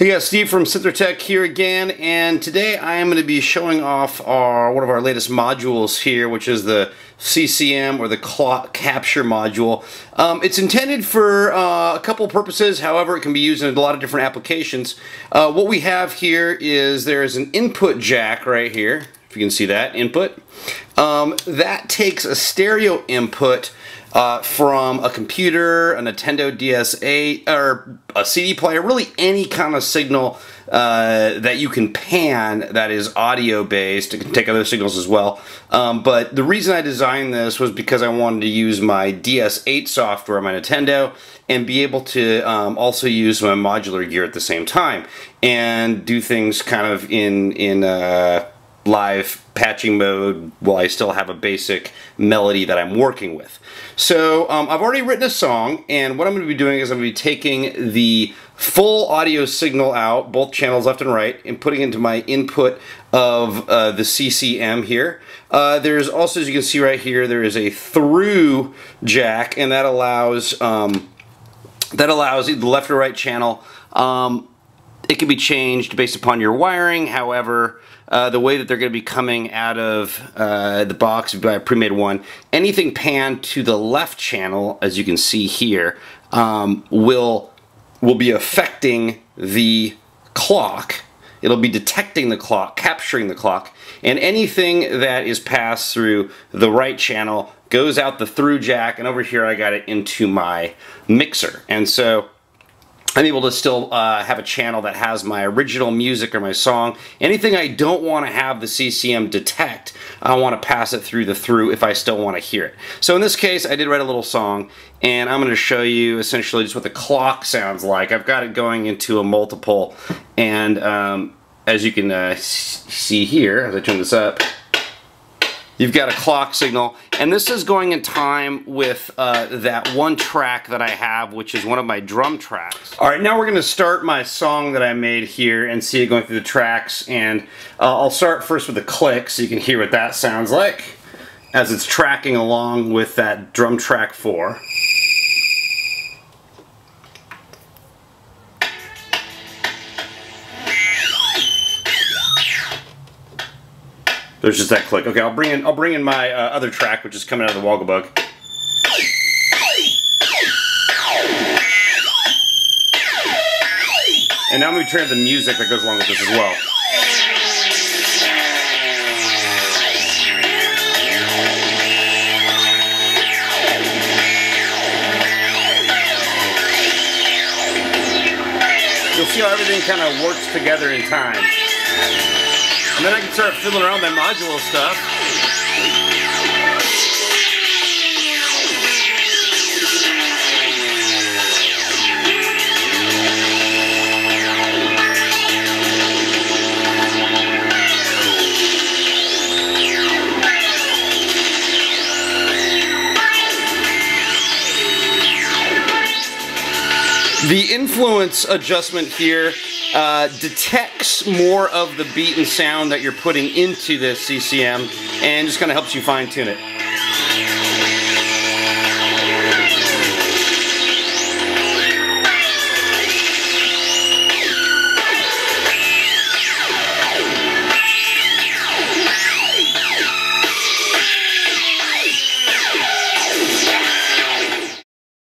Hey guys, Steve from Synthrotek here again, and today I am going to be showing off our one of our latest modules here, which is the CCM or the clock capture module. Um, it's intended for uh, a couple purposes, however it can be used in a lot of different applications. Uh, what we have here is there's an input jack right here, if you can see that, input. Um, that takes a stereo input uh, from a computer, a Nintendo DS8, or a CD player, really any kind of signal uh, that you can pan that is audio based. It can take other signals as well. Um, but the reason I designed this was because I wanted to use my DS8 software on my Nintendo and be able to um, also use my modular gear at the same time and do things kind of in in uh, live patching mode while I still have a basic melody that I'm working with. So um, I've already written a song and what I'm going to be doing is I'm going to be taking the full audio signal out, both channels left and right, and putting into my input of uh, the CCM here. Uh, there's also, as you can see right here, there is a through jack and that allows um, that allows the left or right channel um, it can be changed based upon your wiring. However, uh, the way that they're going to be coming out of uh, the box by a pre-made one, anything panned to the left channel, as you can see here, um, will will be affecting the clock. It'll be detecting the clock, capturing the clock, and anything that is passed through the right channel goes out the through jack, and over here I got it into my mixer. And so I'm able to still uh, have a channel that has my original music or my song. Anything I don't want to have the CCM detect, I want to pass it through the through if I still want to hear it. So in this case, I did write a little song, and I'm going to show you essentially just what the clock sounds like. I've got it going into a multiple, and um, as you can uh, see here, as I turn this up, You've got a clock signal, and this is going in time with uh, that one track that I have, which is one of my drum tracks. All right, now we're gonna start my song that I made here and see it going through the tracks, and uh, I'll start first with a click so you can hear what that sounds like as it's tracking along with that drum track four. There's just that click. Okay, I'll bring in I'll bring in my uh, other track, which is coming out of the WoggleBug. And now I'm going to turn the music that goes along with this as well. You'll see how everything kind of works together in time. And then I can start fiddling around my module stuff. The influence adjustment here uh, detects more of the beat and sound that you're putting into this CCM and just kind of helps you fine tune it.